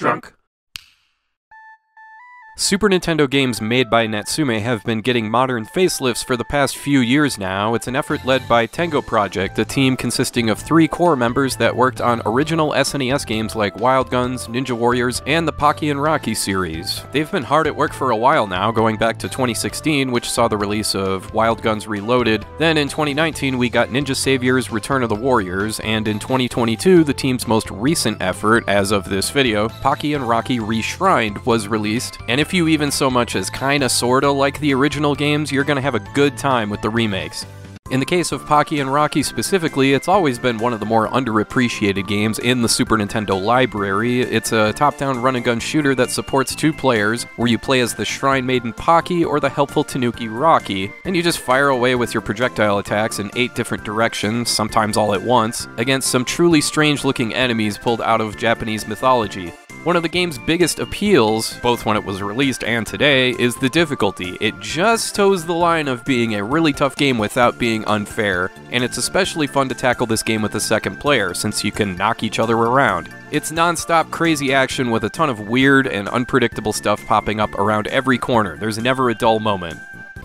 drunk. Super Nintendo games made by Natsume have been getting modern facelifts for the past few years now. It's an effort led by Tengo Project, a team consisting of three core members that worked on original SNES games like Wild Guns, Ninja Warriors, and the Pocky and Rocky series. They've been hard at work for a while now, going back to 2016, which saw the release of Wild Guns Reloaded. Then in 2019, we got Ninja Saviors Return of the Warriors, and in 2022, the team's most recent effort, as of this video, Pocky and Rocky Reshrined, was released. And if if you even so much as kinda sorta like the original games, you're gonna have a good time with the remakes. In the case of Pocky and Rocky specifically, it's always been one of the more underappreciated games in the Super Nintendo library. It's a top down run and gun shooter that supports two players, where you play as the Shrine Maiden Pocky or the helpful Tanuki Rocky, and you just fire away with your projectile attacks in eight different directions, sometimes all at once, against some truly strange looking enemies pulled out of Japanese mythology. One of the game's biggest appeals, both when it was released and today, is the difficulty. It just toes the line of being a really tough game without being unfair, and it's especially fun to tackle this game with a second player, since you can knock each other around. It's non-stop crazy action with a ton of weird and unpredictable stuff popping up around every corner. There's never a dull moment.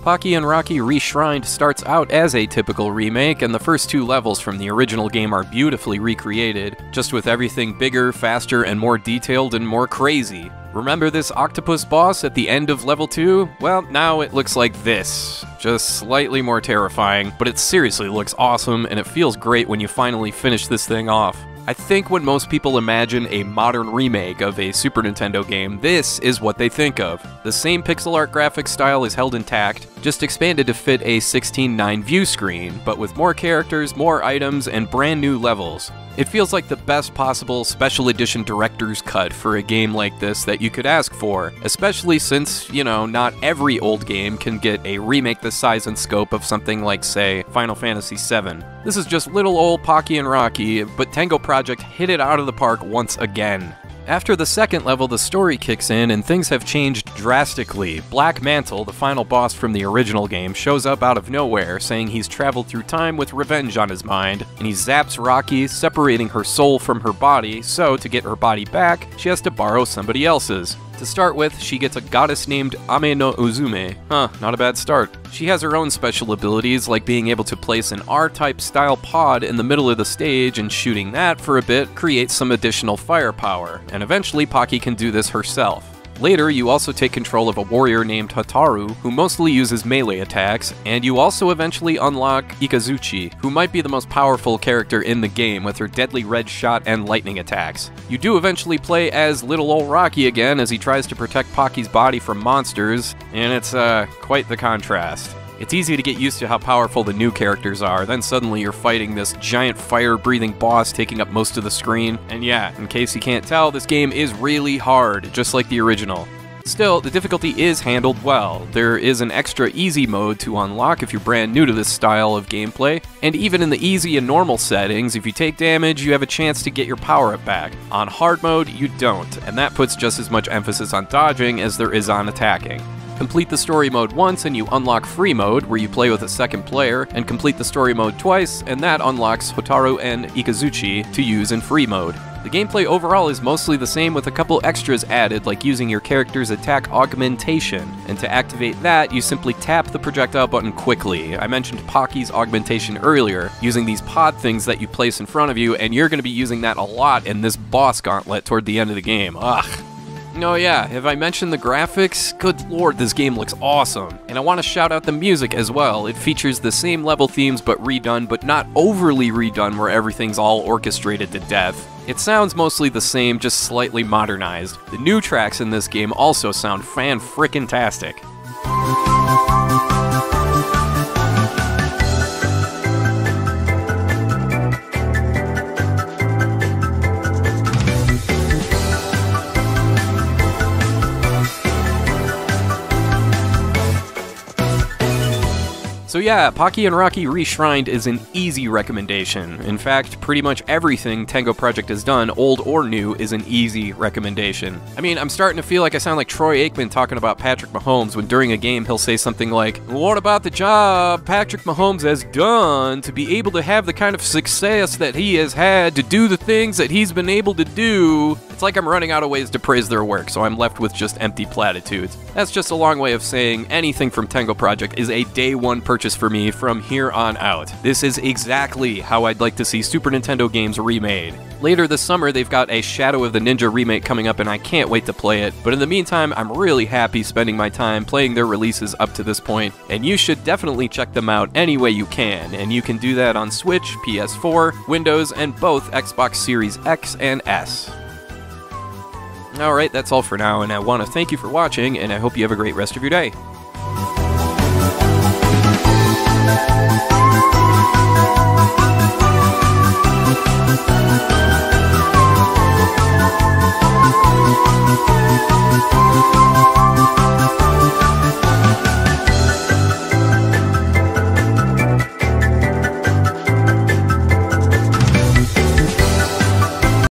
Pocky and Rocky Reshrined starts out as a typical remake, and the first two levels from the original game are beautifully recreated, just with everything bigger, faster, and more detailed and more crazy. Remember this octopus boss at the end of level 2? Well, now it looks like this. Just slightly more terrifying, but it seriously looks awesome, and it feels great when you finally finish this thing off. I think when most people imagine a modern remake of a Super Nintendo game, this is what they think of. The same pixel art graphics style is held intact, just expanded to fit a 16:9 view screen, but with more characters, more items, and brand new levels. It feels like the best possible special edition director's cut for a game like this that you could ask for, especially since, you know, not every old game can get a remake the size and scope of something like, say, Final Fantasy VII. This is just little old Pocky and Rocky, but Tengo Project hit it out of the park once again. After the second level, the story kicks in and things have changed drastically. Black Mantle, the final boss from the original game, shows up out of nowhere, saying he's traveled through time with revenge on his mind, and he zaps Rocky, separating her soul from her body, so to get her body back, she has to borrow somebody else's. To start with, she gets a goddess named Ame no Uzume. Huh, not a bad start. She has her own special abilities, like being able to place an R-type style pod in the middle of the stage and shooting that for a bit creates some additional firepower, and eventually Pocky can do this herself. Later, you also take control of a warrior named Hotaru, who mostly uses melee attacks, and you also eventually unlock Ikazuchi, who might be the most powerful character in the game with her deadly red shot and lightning attacks. You do eventually play as little ol' Rocky again as he tries to protect Pocky's body from monsters, and it's, uh, quite the contrast. It's easy to get used to how powerful the new characters are, then suddenly you're fighting this giant fire breathing boss taking up most of the screen. And yeah, in case you can't tell, this game is really hard, just like the original. Still, the difficulty is handled well. There is an extra easy mode to unlock if you're brand new to this style of gameplay, and even in the easy and normal settings, if you take damage, you have a chance to get your power up back. On hard mode, you don't, and that puts just as much emphasis on dodging as there is on attacking. Complete the story mode once and you unlock free mode, where you play with a second player, and complete the story mode twice, and that unlocks Hotaru and Ikazuchi to use in free mode. The gameplay overall is mostly the same with a couple extras added, like using your character's attack augmentation. And to activate that, you simply tap the projectile button quickly. I mentioned Pocky's augmentation earlier, using these pod things that you place in front of you, and you're going to be using that a lot in this boss gauntlet toward the end of the game. Ugh. Oh yeah, have I mentioned the graphics? Good lord, this game looks awesome. And I want to shout out the music as well. It features the same level themes but redone, but not overly redone where everything's all orchestrated to death. It sounds mostly the same, just slightly modernized. The new tracks in this game also sound fan-frickin-tastic. So yeah, Pocky and Rocky Reshrined is an easy recommendation. In fact, pretty much everything Tengo Project has done, old or new, is an easy recommendation. I mean, I'm starting to feel like I sound like Troy Aikman talking about Patrick Mahomes when during a game he'll say something like, What about the job Patrick Mahomes has done to be able to have the kind of success that he has had to do the things that he's been able to do? It's like I'm running out of ways to praise their work, so I'm left with just empty platitudes. That's just a long way of saying anything from Tengo Project is a day one purchase for me from here on out. This is exactly how I'd like to see Super Nintendo games remade. Later this summer, they've got a Shadow of the Ninja remake coming up, and I can't wait to play it. But in the meantime, I'm really happy spending my time playing their releases up to this point, and you should definitely check them out any way you can. And you can do that on Switch, PS4, Windows, and both Xbox Series X and S. Alright, that's all for now, and I want to thank you for watching, and I hope you have a great rest of your day.